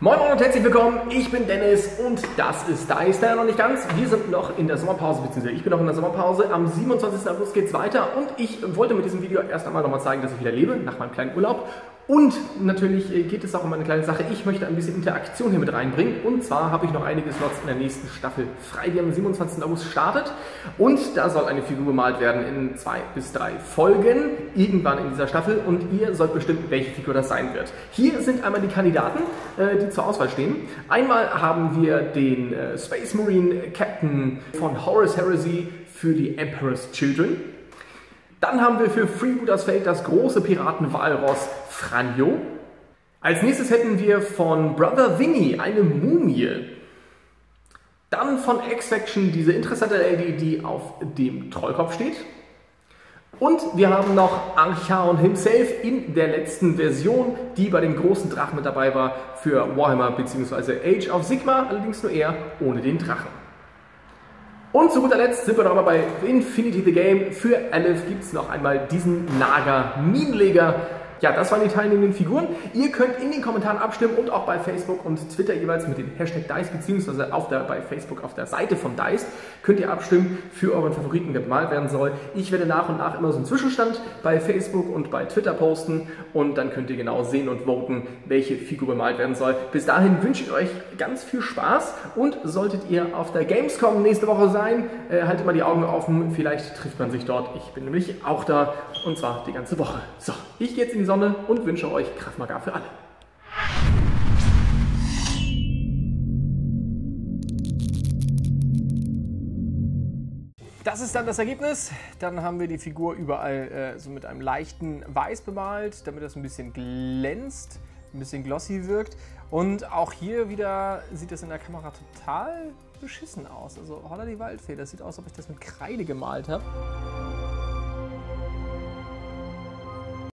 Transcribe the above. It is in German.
Moin Moin und herzlich willkommen, ich bin Dennis und das ist Dice, der noch nicht ganz. Wir sind noch in der Sommerpause, beziehungsweise ich bin noch in der Sommerpause. Am 27. August geht's weiter und ich wollte mit diesem Video erst einmal nochmal zeigen, dass ich wieder lebe, nach meinem kleinen Urlaub. Und natürlich äh, geht es auch um eine kleine Sache. Ich möchte ein bisschen Interaktion hier mit reinbringen. Und zwar habe ich noch einige Slots in der nächsten Staffel frei, die am 27. August startet. Und da soll eine Figur bemalt werden in zwei bis drei Folgen, irgendwann in dieser Staffel. Und ihr sollt bestimmen, welche Figur das sein wird. Hier sind einmal die Kandidaten, äh, die zur Auswahl stehen. Einmal haben wir den äh, Space Marine Captain von Horus Heresy für die Emperor's Children. Dann haben wir für Freebooters Fate das große Piraten-Walross Franjo. Als nächstes hätten wir von Brother Winnie eine Mumie. Dann von X-Faction diese interessante Lady, die auf dem Trollkopf steht. Und wir haben noch Archaon himself in der letzten Version, die bei dem großen Drachen mit dabei war für Warhammer bzw. Age of Sigma, allerdings nur er ohne den Drachen. Und zu guter Letzt sind wir noch einmal bei Infinity the Game. Für Aleph gibt es noch einmal diesen Naga Minenleger ja, das waren die teilnehmenden Figuren. Ihr könnt in den Kommentaren abstimmen und auch bei Facebook und Twitter jeweils mit dem Hashtag DICE, beziehungsweise auf der, bei Facebook auf der Seite von DICE, könnt ihr abstimmen für euren Favoriten, der bemalt werden soll. Ich werde nach und nach immer so einen Zwischenstand bei Facebook und bei Twitter posten und dann könnt ihr genau sehen und voten, welche Figur bemalt werden soll. Bis dahin wünsche ich euch ganz viel Spaß und solltet ihr auf der Gamescom nächste Woche sein, äh, haltet mal die Augen offen, vielleicht trifft man sich dort. Ich bin nämlich auch da und zwar die ganze Woche. So, ich gehe jetzt in die Sonne und wünsche euch Kraft Maga für alle. Das ist dann das Ergebnis. Dann haben wir die Figur überall äh, so mit einem leichten Weiß bemalt, damit das ein bisschen glänzt, ein bisschen glossy wirkt. Und auch hier wieder sieht das in der Kamera total beschissen aus. Also holla die Waldfee, das sieht aus, als ob ich das mit Kreide gemalt habe.